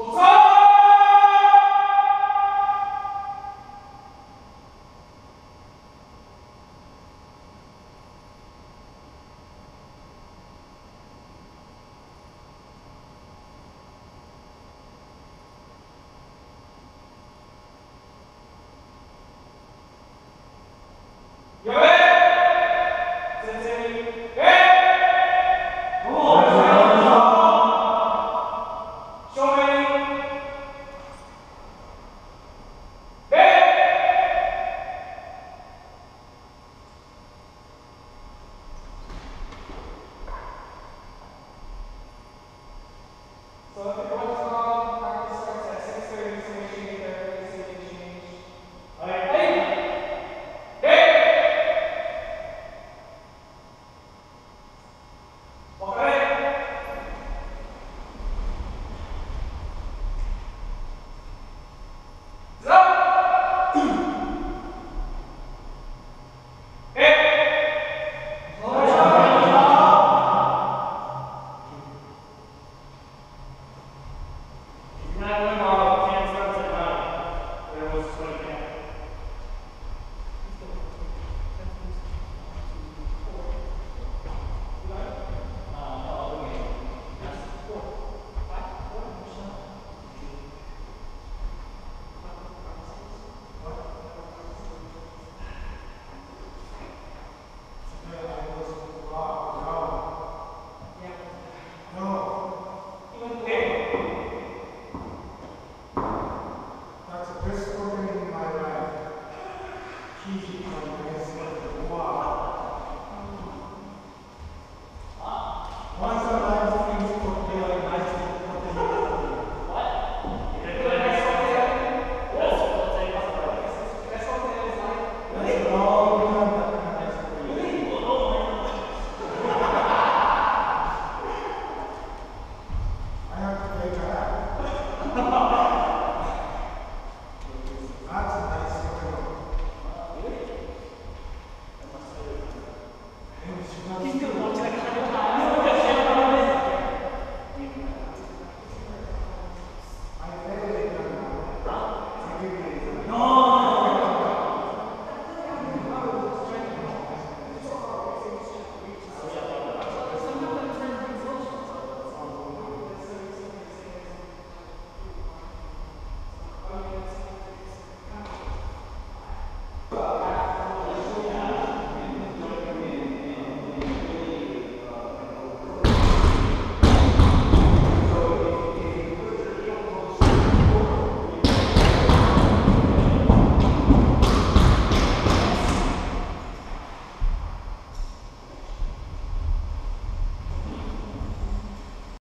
Oh,